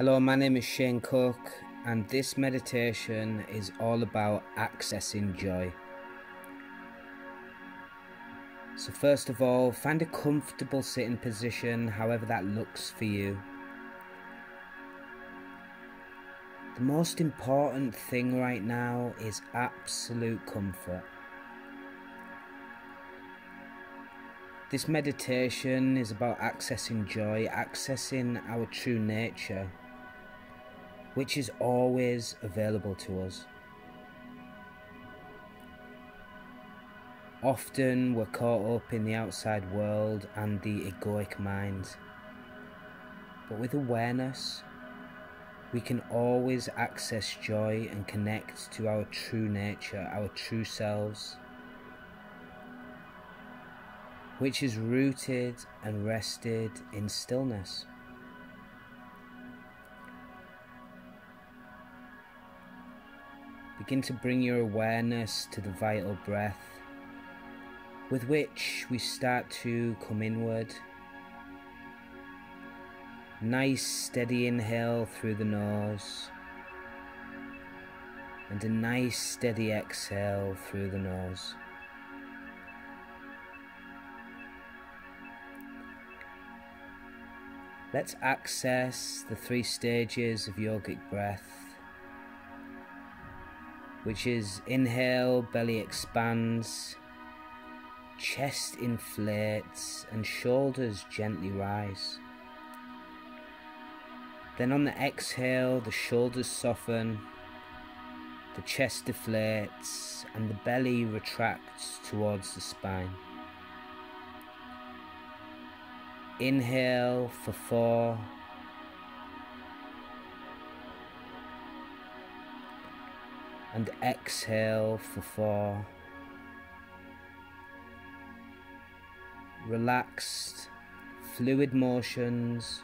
Hello, my name is Shane Cooke, and this meditation is all about accessing joy. So, first of all, find a comfortable sitting position, however that looks for you. The most important thing right now is absolute comfort. This meditation is about accessing joy, accessing our true nature which is always available to us. Often we're caught up in the outside world and the egoic mind. But with awareness, we can always access joy and connect to our true nature, our true selves, which is rooted and rested in stillness. Begin to bring your awareness to the vital breath with which we start to come inward. Nice steady inhale through the nose and a nice steady exhale through the nose. Let's access the three stages of yogic breath which is inhale, belly expands, chest inflates, and shoulders gently rise. Then on the exhale, the shoulders soften, the chest deflates, and the belly retracts towards the spine. Inhale for four. And exhale for four. Relaxed, fluid motions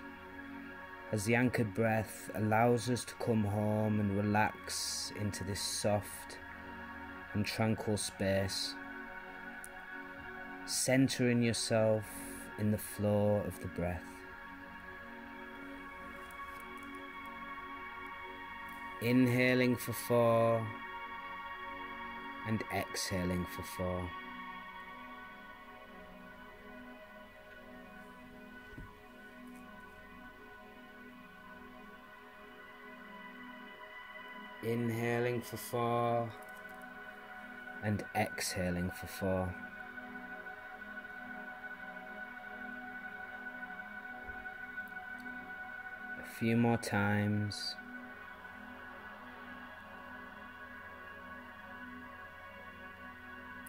as the anchored breath allows us to come home and relax into this soft and tranquil space. Centering yourself in the flow of the breath. Inhaling for four and exhaling for four. Inhaling for four and exhaling for four. A few more times.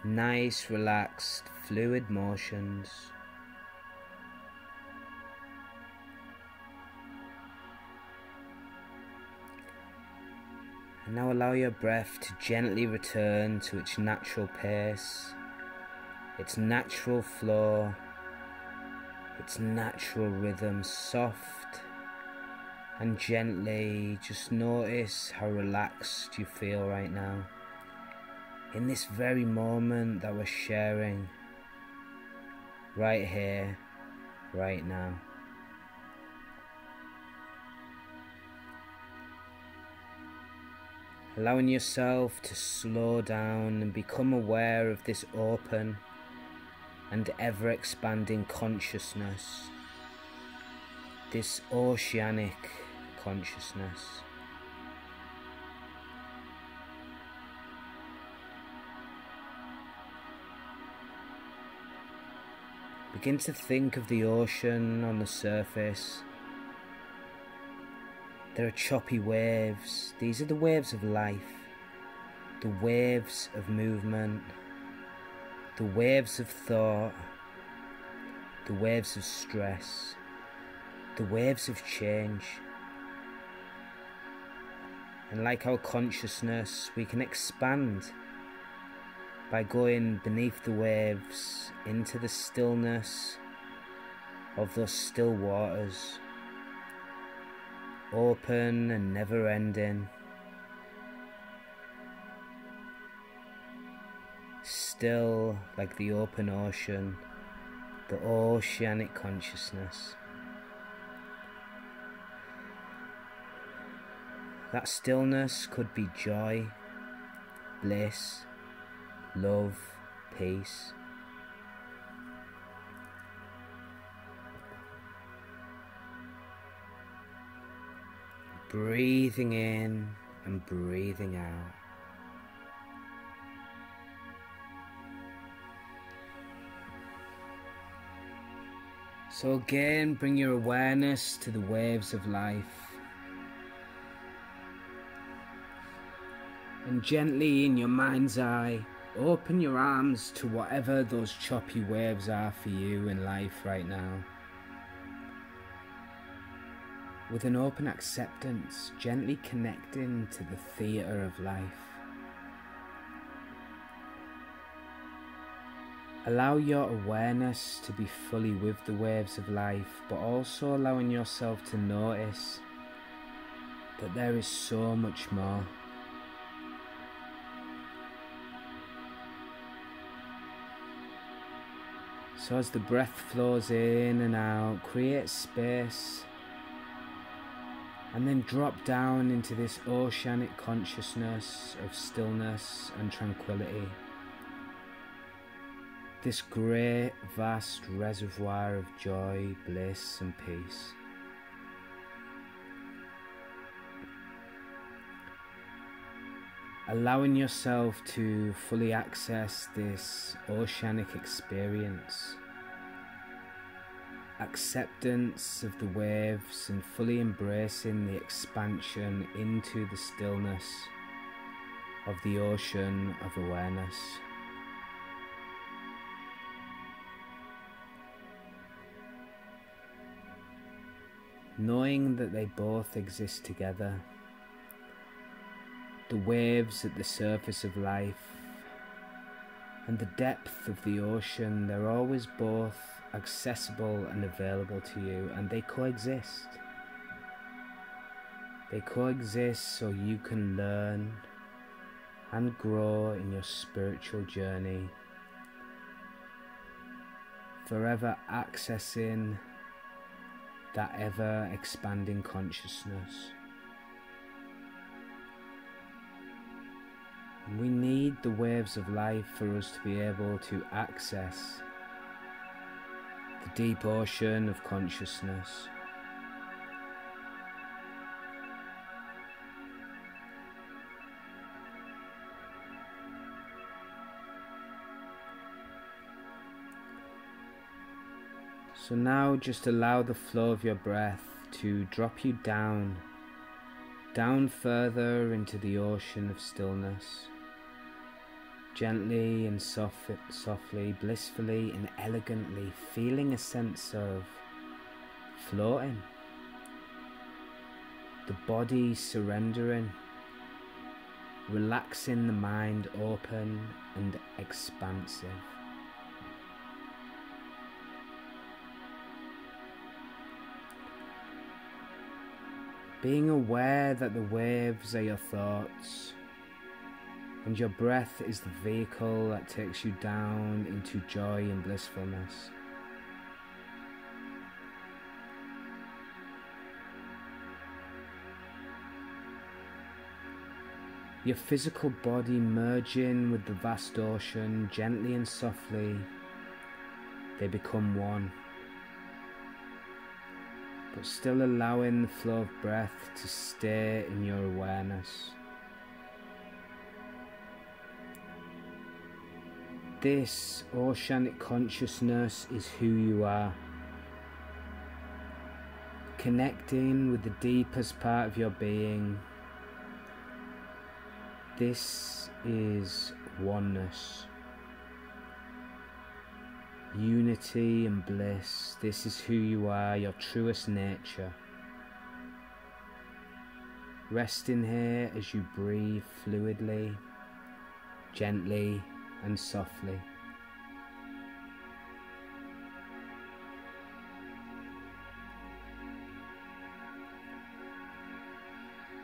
Nice, relaxed, fluid motions. And now allow your breath to gently return to its natural pace, its natural flow, its natural rhythm, soft and gently. Just notice how relaxed you feel right now in this very moment that we're sharing right here, right now. Allowing yourself to slow down and become aware of this open and ever expanding consciousness, this oceanic consciousness. Begin to think of the ocean on the surface. There are choppy waves. These are the waves of life, the waves of movement, the waves of thought, the waves of stress, the waves of change. And like our consciousness, we can expand by going beneath the waves into the stillness of those still waters, open and never ending. Still like the open ocean, the oceanic consciousness. That stillness could be joy, bliss, love, peace. Breathing in and breathing out. So again, bring your awareness to the waves of life. And gently in your mind's eye, open your arms to whatever those choppy waves are for you in life right now. With an open acceptance, gently connecting to the theatre of life. Allow your awareness to be fully with the waves of life, but also allowing yourself to notice that there is so much more. So, as the breath flows in and out, create space and then drop down into this oceanic consciousness of stillness and tranquility this great vast reservoir of joy, bliss, and peace. Allowing yourself to fully access this oceanic experience, acceptance of the waves, and fully embracing the expansion into the stillness of the ocean of awareness. knowing that they both exist together. The waves at the surface of life and the depth of the ocean, they're always both accessible and available to you, and they coexist. They coexist so you can learn and grow in your spiritual journey, forever accessing that ever expanding consciousness. We need the waves of life for us to be able to access the deep ocean of consciousness. So now just allow the flow of your breath to drop you down, down further into the ocean of stillness. Gently and soft, softly, blissfully and elegantly, feeling a sense of floating. The body surrendering, relaxing the mind open and expansive. Being aware that the waves are your thoughts and your breath is the vehicle that takes you down into joy and blissfulness. Your physical body merging with the vast ocean gently and softly, they become one but still allowing the flow of breath to stay in your awareness. This oceanic consciousness is who you are. Connecting with the deepest part of your being. This is oneness unity and bliss. This is who you are, your truest nature. Resting here as you breathe fluidly, gently, and softly.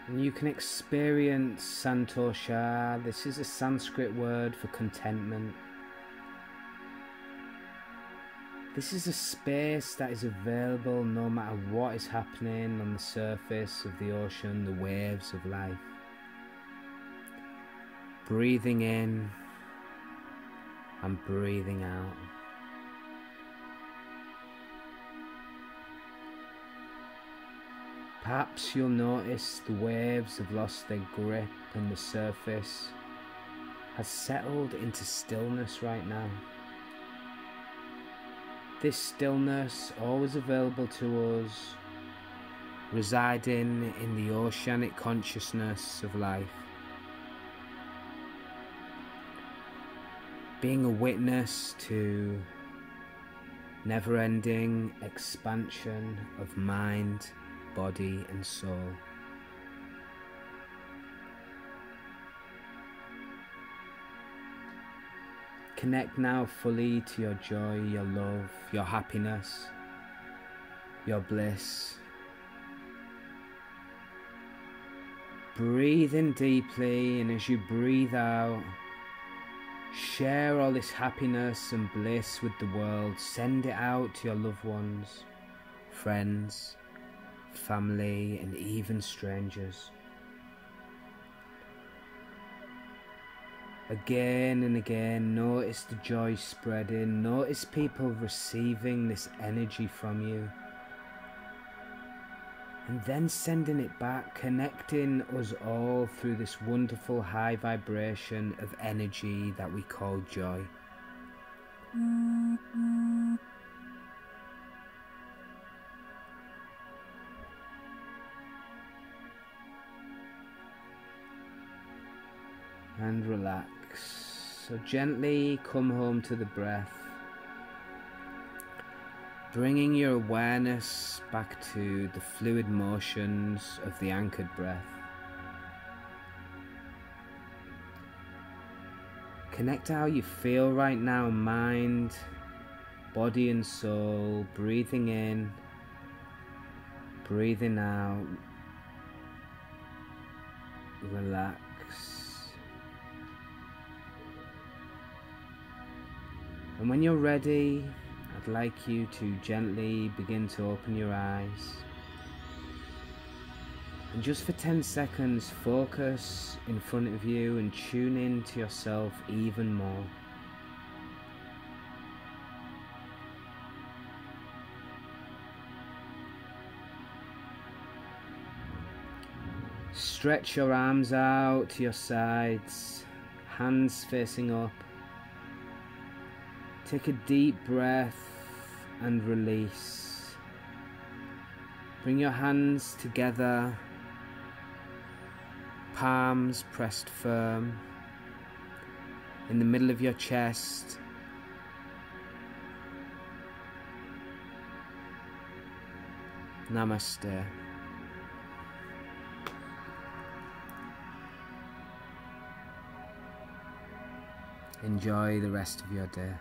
And you can experience Santosha. This is a Sanskrit word for contentment. This is a space that is available no matter what is happening on the surface of the ocean, the waves of life. Breathing in and breathing out. Perhaps you'll notice the waves have lost their grip and the surface has settled into stillness right now. This stillness, always available to us, residing in the oceanic consciousness of life. Being a witness to never ending expansion of mind, body, and soul. Connect now fully to your joy, your love, your happiness, your bliss. Breathe in deeply, and as you breathe out, share all this happiness and bliss with the world. Send it out to your loved ones, friends, family, and even strangers. Again and again, notice the joy spreading, notice people receiving this energy from you. And then sending it back, connecting us all through this wonderful high vibration of energy that we call joy. and relax. So gently come home to the breath, bringing your awareness back to the fluid motions of the anchored breath. Connect how you feel right now, mind, body, and soul, breathing in, breathing out. Relax. And when you're ready, I'd like you to gently begin to open your eyes. And just for 10 seconds, focus in front of you and tune in to yourself even more. Stretch your arms out to your sides, hands facing up. Take a deep breath and release. Bring your hands together, palms pressed firm in the middle of your chest. Namaste. Enjoy the rest of your day.